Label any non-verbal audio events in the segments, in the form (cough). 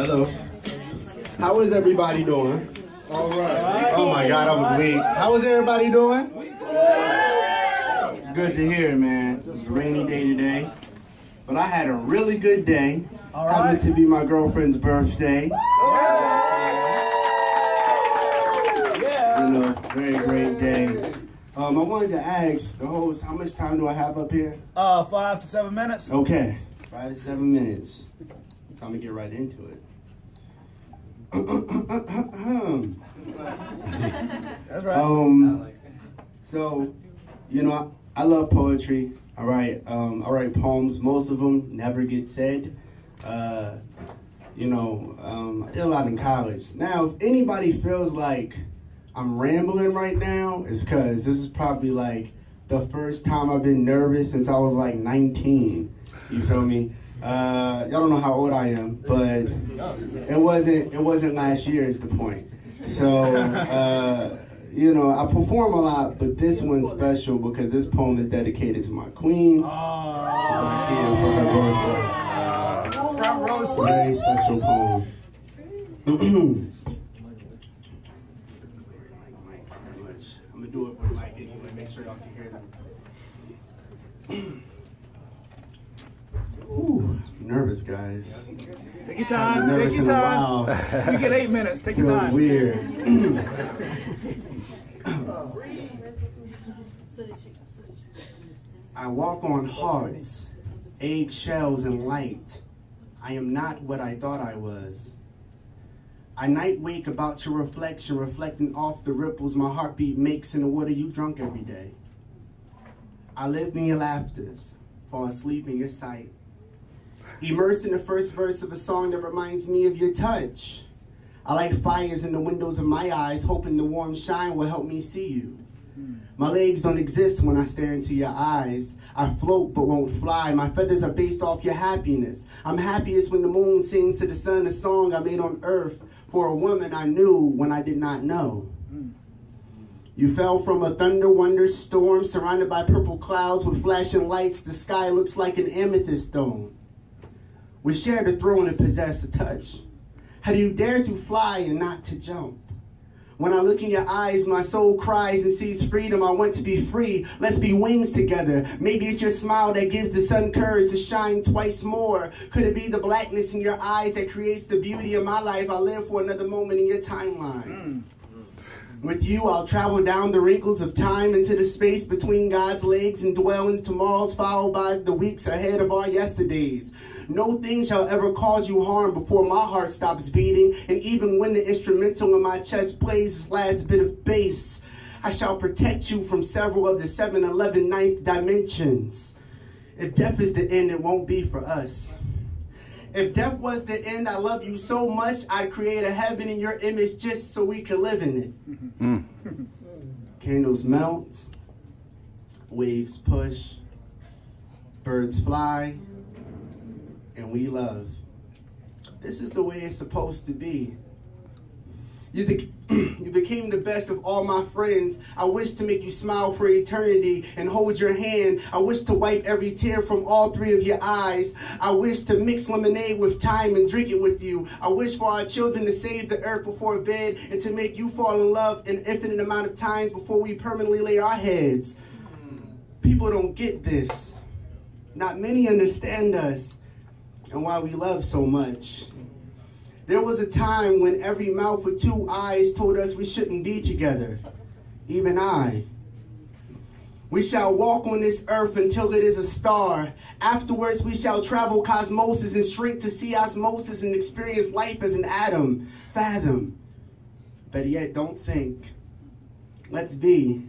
Hello. How is everybody doing? All right. Oh my God, I was weak. How is everybody doing? It's good to hear, man. It's a rainy day today, but I had a really good day. All right. Happens to be my girlfriend's birthday. Yeah. You know, very great day. Um, I wanted to ask the host, how much time do I have up here? Uh, five to seven minutes. Okay, five to seven minutes. Time to get right into it. That's right. Um, so, you know, I, I love poetry. I write, um, I write poems. Most of them never get said. Uh, you know, um, I did a lot in college. Now, if anybody feels like I'm rambling right now, it's because this is probably like the first time I've been nervous since I was like 19. You feel me? Uh, y'all don't know how old I am, but it wasn't. It wasn't last year. Is the point. So. (laughs) Uh, you know, I perform a lot, but this one's special because this poem is dedicated to my queen. Oh, my kid for her birthday. front row seat. Very special poem. I'm gonna do it for the mic anyway. Make sure y'all can hear them. (clears throat) Ooh, I'm nervous, guys. Take your time. Take your time. while. You get eight minutes. Take (laughs) your time. weird. (clears throat) I walk on hearts, eggshells, and light. I am not what I thought I was. I night wake about your reflection, reflecting off the ripples my heartbeat makes in the water you drunk every day. I live in your laughters, fall asleep in your sight. Immersed in the first verse of a song that reminds me of your touch. I light fires in the windows of my eyes, hoping the warm shine will help me see you. My legs don't exist when I stare into your eyes. I float but won't fly. My feathers are based off your happiness. I'm happiest when the moon sings to the sun a song I made on earth for a woman I knew when I did not know. You fell from a thunder wonder storm surrounded by purple clouds with flashing lights. The sky looks like an amethyst stone. We shared a throne and possess a touch. How do you dare to fly and not to jump? When I look in your eyes, my soul cries and sees freedom. I want to be free. Let's be wings together. Maybe it's your smile that gives the sun courage to shine twice more. Could it be the blackness in your eyes that creates the beauty of my life? I live for another moment in your timeline. Mm. With you, I'll travel down the wrinkles of time into the space between God's legs and dwell in tomorrows followed by the weeks ahead of our yesterdays. No thing shall ever cause you harm before my heart stops beating, and even when the instrumental in my chest plays its last bit of bass, I shall protect you from several of the 7 11 ninth dimensions. If death is the end, it won't be for us. If death was the end, I love you so much, I'd create a heaven in your image just so we could live in it. Mm. Candles melt, waves push, birds fly, and we love. This is the way it's supposed to be. You, (clears throat) you became the best of all my friends. I wish to make you smile for eternity and hold your hand. I wish to wipe every tear from all three of your eyes. I wish to mix lemonade with time and drink it with you. I wish for our children to save the earth before bed and to make you fall in love an infinite amount of times before we permanently lay our heads. People don't get this. Not many understand us and why we love so much. There was a time when every mouth with two eyes told us we shouldn't be together, even I. We shall walk on this earth until it is a star. Afterwards, we shall travel cosmosis and shrink to see osmosis and experience life as an atom. Fathom. But yet, don't think. Let's be.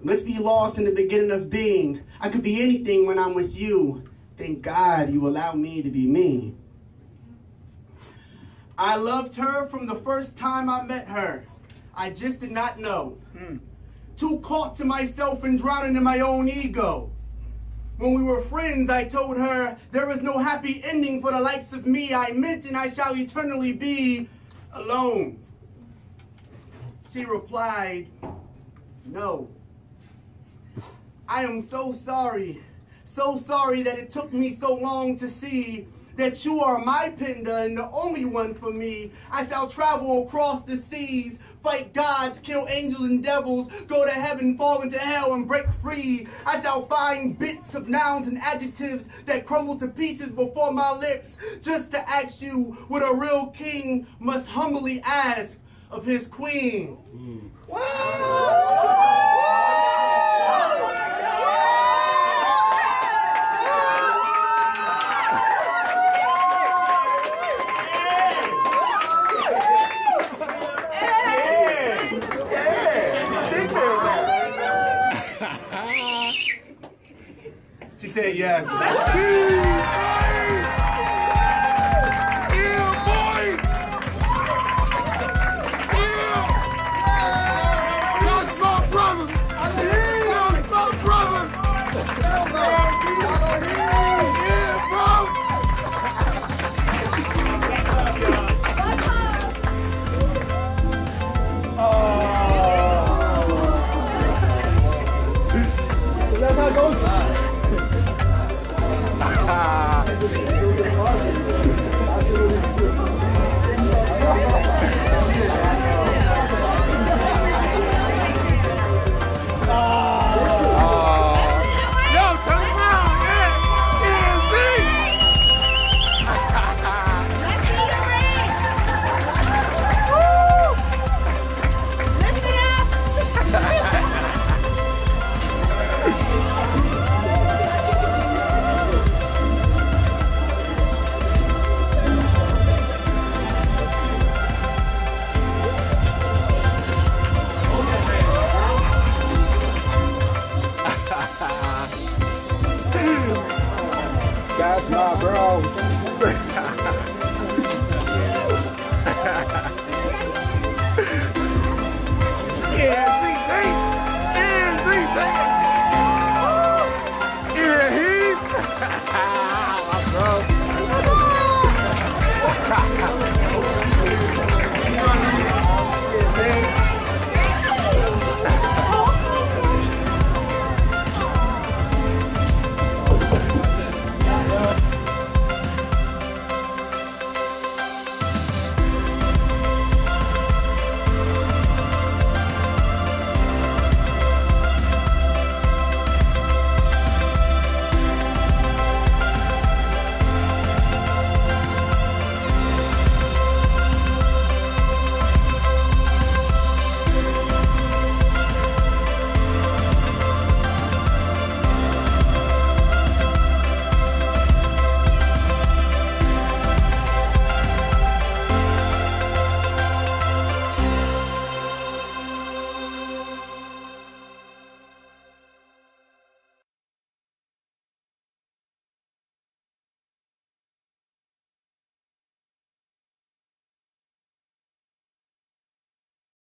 Let's be lost in the beginning of being. I could be anything when I'm with you. Thank God you allow me to be me. I loved her from the first time I met her. I just did not know. Hmm. Too caught to myself and drowning in my own ego. When we were friends, I told her there is no happy ending for the likes of me. I meant and I shall eternally be alone. She replied, No. I am so sorry, so sorry that it took me so long to see that you are my Pinda and the only one for me. I shall travel across the seas, fight gods, kill angels and devils, go to heaven, fall into hell, and break free. I shall find bits of nouns and adjectives that crumble to pieces before my lips, just to ask you what a real king must humbly ask of his queen. Mm. She said yes.